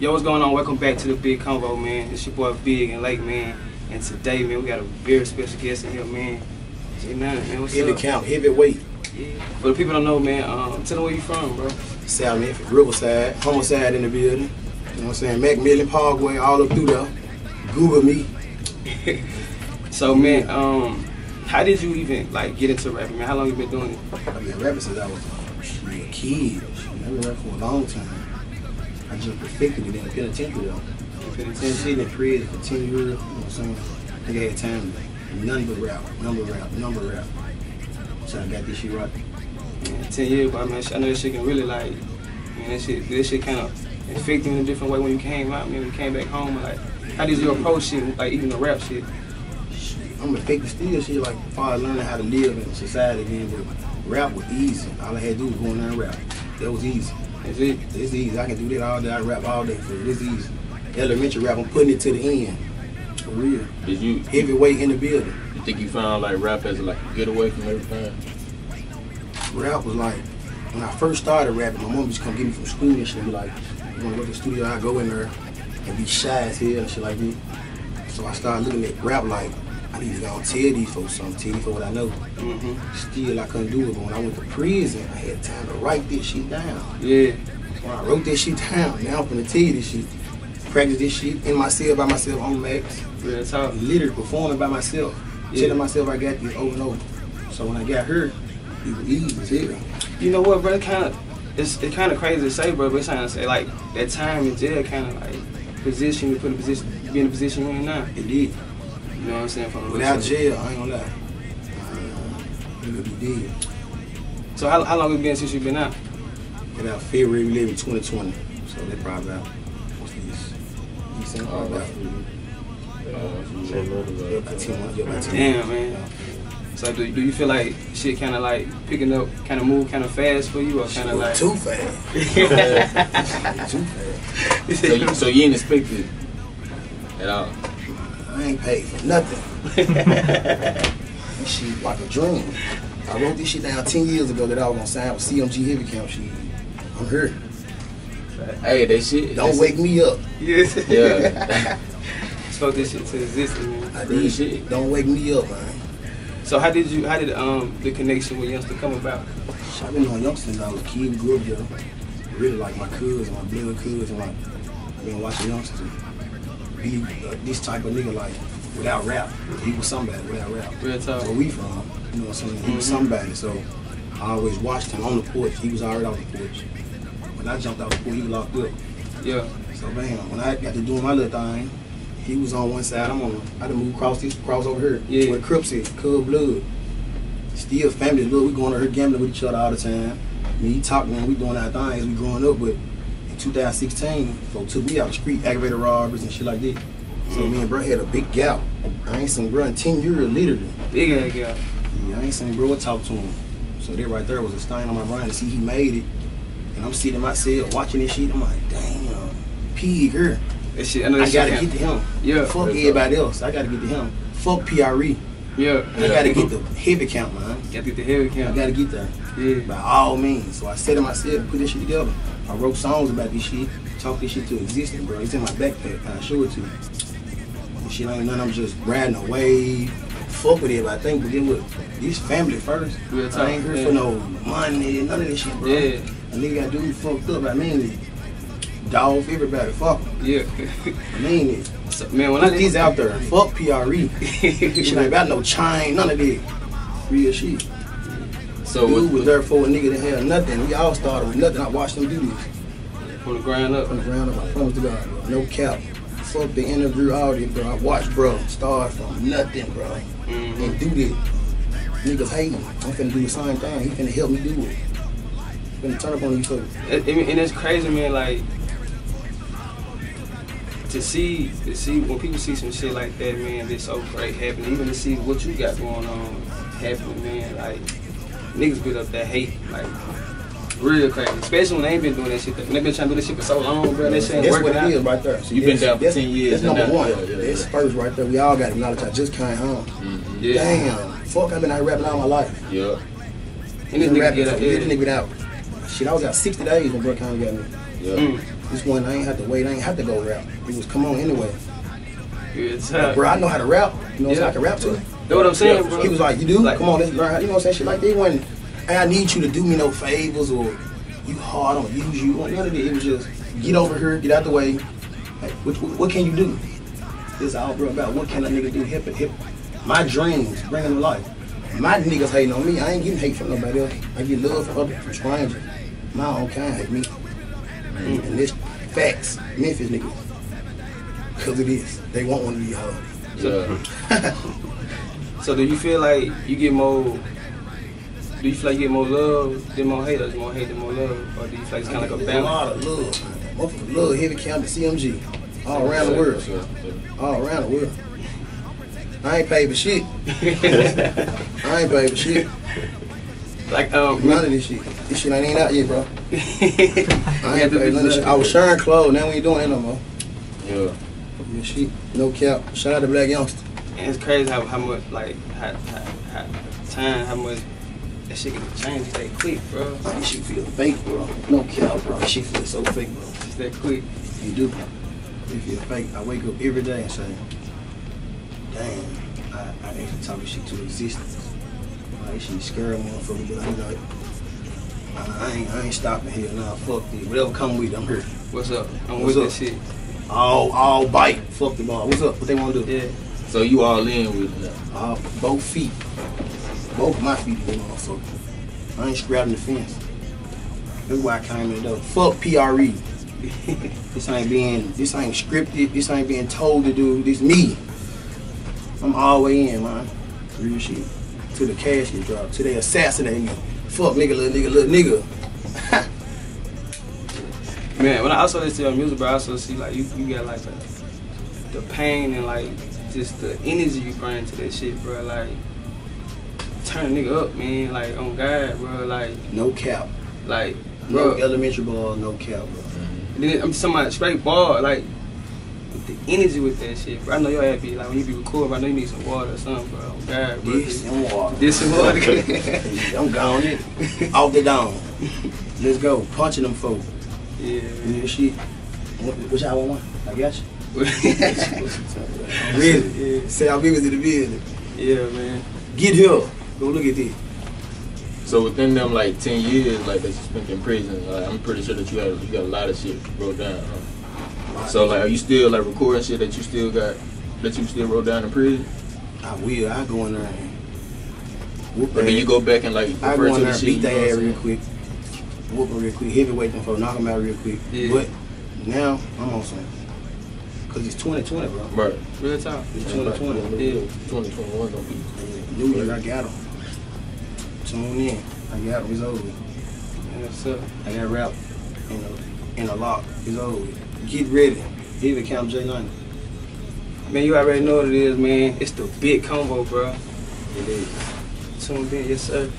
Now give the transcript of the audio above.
Yo, what's going on? Welcome back to the Bigg Convo, man. It's your boy Big and Lake, man. And today, man, we got a very special guest in here, man. Say nothing, man. What's Heavy up? count, heavyweight. Yeah. For the people don't know, man, um, tell them where you from, bro. South Memphis, Riverside, Homicide in the building. You know what I'm saying? Macmillan Parkway, all up through there. Google me. So, man, um, how did you even like get into rapping, man? How long you been doing it? I've been rapping since I was a kid. I've been rapping for a long time. I just perfected it in the penitentiary though. Been sitting in prison for 10 years, you know what I'm saying? I had time to none but rap, number rap, number rap. So I got this shit right. Man, Ten years, but man, I know this shit can really like, man, that shit, this shit kind of affect you in a different way when you came out, man. When you came back home, like, how did you approach shit, like even the rap shit? I'm affected still shit like far learning how to live in society again, but rap was easy. All I had to do was go in there and rap. That was easy. Is it? It's easy. I can do that all day. I rap all day for it. It's easy. Elementary rap, I'm putting it to the end. For real. Did you Heavyweight in the building. you think you found like rap as like a getaway from everything? Rap was like, when I first started rapping, my mom used to come get me from school and she'd be like, you wanna go to the studio? I go in there and be shy as hell and shit like that. So I started looking at rap like, I to go tell these folks something, tell these folks what I know. Mm-hmm. Still, I couldn't do it, but when I went to prison, I had time to write this shit down. Yeah. When I wrote this shit down, now I'm gonna tell you this shit. Practice this shit in my cell by myself on max. Real talk. Literally performing by myself. Yeah. Telling myself I got this over and over. So when I got hurt, it was easy as hell. You know what, bro? It kind of, it's it kind of crazy to say, bro. But it's trying to say like that time in jail kind of like position you put in a position, be in a position you're in now. It did. You know what I'm saying? From Without looks jail, I ain't gonna lie. Uh, you would be dead. So how, how long it been since you been out? Without February 11, 2020. So they probably out. what's this? December, Oh, about, Uh, yeah, about 10 months. Yeah, about 10 Damn, man. So do, do you feel like shit kind of like picking up, kind of move kind of fast for you, or kind of like? Too fast. Too fast. so, you, so you ain't expected at all. I ain't paid for nothing. this shit like a dream. I wrote this shit down 10 years ago that I was gonna sign with CMG Heavy Camp shit. I'm here. Hey, that shit. Don't that's- wake me up. yes. Yeah. Spoke this shit to existence, man. I Real did shit. Don't wake me up, man. So how did you, how did um the connection with Youngsta come about? I've been on youngsters since I was a kid. We grew up there. Really like my cousin, my blood cousin. Like, I've been watching youngsters. Be uh, this type of nigga, like, without rap. He was somebody without rap. Real talk. Where we from, you know what I'm saying? He was Mhm. somebody. So I always watched him on the porch. He was already on the porch. When I jumped out the porch, he was locked up. Yeah. So man, when I got to doing my little thing, he was on one side, I'm on. I had to move across this, cross over here. Yeah. Where Crips is, Cub Blood. Still family, look, we going to her gambling with each other all the time. Me, he talk, man, we doing our things, we growing up, but 2016, folks took me out the street, aggravated robberies and shit like that. So me and bro had a big gap. I ain't seen bro in 10 years, literally. Big ass girl. Yeah, I ain't seen bro talk to him. So that right there was a stain on my brain to see he made it. And I'm sitting in my cell watching this shit. I'm like, damn, pig here. That shit. I know that I gotta can- get to him. Yeah. Fuck That's everybody else. I gotta get to him. Fuck PRE. Yeah. I gotta get the Heavy Camp, man. Got to get the heavy I count. gotta get there. Yeah. By all means. So I said to myself, put this shit together. I wrote songs about this shit, talk this shit to existence, bro. It's in my backpack. I show it to you. This shit ain't nothing. I'm just riding a wave. Fuck with it, I think, but then with this family first. Real talk, I ain't here yeah. for no money, none of this shit, bro. Yeah. A nigga got dude fucked up. I mean it. Dog everybody. Fuck 'em. Yeah. I mean it. so, man, when I these out there. Fuck PRE. This shit ain't about no chain, none of that. Real shit. So Dude was there for a nigga that had nothing. We all started with nothing. I watched them do this. from the ground up. From the ground up, I promise to God, bro. No cap. Fuck the interview, all this, bro. I watched, bro, start from nothing, bro. Mhm. And do this. Niggas hating. I'm finna do the same thing. He finna help me do it. Finna turn up on each other. And, and it's crazy, man. Like to see, to see when people see some shit like that, man. That's so great happening. Even to see what you got going on happening, man. Like niggas build up that hate, like real crazy. Especially when they ain't been doing that shit. When they been trying to do this shit for so long, bro. That shit ain't That's working what out. it is right there. So you've been down for 10 years That's number now- one. yeah, yeah, that's yeah. first right there. We all got acknowledge I just came home. Mhm. Yeah. Damn. Fuck, I've been out rapping all my life. Yeah. And this Been nigga rapping get for up this yeah. nigga out. Shit, I was out 60 days when Brook County got me. Yeah. Mm. This one I ain't have to wait. I ain't have to go rap. It was come on anyway. Good Like, time. bro, I know how to rap. You know what I'm. I can rap too. Know what I'm saying, Yeah, bro? He was like, you do? Like- Come on, let's learn you know what I'm saying? Shit like that. It wasn't, hey, I need you to do me no favors or you hard, I don't use you. None of that. It was just, get over here, get out the way. Like, what, what, what can you do? This all bro about what can a nigga do? Hip and hip. My dreams, bringing to life. My niggas hating on me. I ain't getting hate from nobody else. I get love from other from strangers. My own kind hate me. Mm. And this facts, Memphis niggas. Cause it is. They want one of these hoes. Yeah. So do you feel like you get more? Do you feel like you get more love than more haters? More hate than more love, or do you feel like it's kind of like a A lot of love. Motherfuckers love Heavy Camp to CMG. All around the world. Yeah, yeah. All around the world. I ain't paid for shit. I ain't paid for shit. like um, None of this shit. This shit ain't even out yet, bro. I ain't the paid none of this shit. I was sharing clothes. Now we ain't doing that no more. Yeah. Yeah, shit. No cap. Shout out to Blac Youngsta. And it's crazy how, how much like how, how, how time how much that shit can change that quick, bro. Shit feel fake, bro. No cap, bro. She feel so fake, bro. It's that quick. You do. It feel fake. I wake up every day and say, damn, I, I actually talk this shit to existence. Like, this shit scare a motherfucker, but I'm like, I, I ain't, I ain't stopping here. Nah, fuck this. Whatever come with it, I'm here. What's up? I'm What's with up? that shit. All, all bite. Fuck the ball. What's up? What they want to do? Yeah. So you all in with it. Uh, both feet. Both my feet in the motherfucker. I ain't scrapping the fence. That's why I came in though. Fuck PRE. this ain't being this ain't scripted. This ain't being told to do. This me. I'm all the way in, man. Real shit. To the casket drop. To they assassinate me. Fuck nigga, little nigga, little nigga. Man, when I also listen to your music, bro, I also see like you, you got like the, the pain and like just the energy you bring to that shit, bro. Like turn a nigga up, man. Like on God, bro. Like No cap. like No bro. elementary ball, no cap, bro. And then I'm just talking about straight ball, like with the energy with that shit, bro. I know your ass be like when you be recording, bro, I know you need some water or something, bro. On God, bro. This and water. This and water. I'm gone it. Off the dome. Let's go. Punching them folks. yeah. Real shit. What, what y'all want? I got you. Yeah. Really? Say our members in the building. Yeah, man. Get here. Go look at this. So within them like ten years, like that you spent in prison, like, I'm pretty sure that you had you got a lot of shit wrote down. Huh? So like, are you still like recording shit that you still got that you still wrote down in prison, I will. I go in there and whoop or then you go back and like I refer go to in the there and shit? beat their ass real quick. Whoop them real quick. Heavyweight them for knock them out real quick. Yeah. But now I'm on some. Cause it's 2020, bro. Right. Real talk. It's 2020. Yeah. 2021 gonna be. New Year, I got them. Tune in. I got them. It's over. with. What's up? I got rap You know, in a lock. It's over. Get ready. Even count J London. Man, you already know what it is, man. It's the Bigg Convo, bro. It is. Tuned in, yes sir.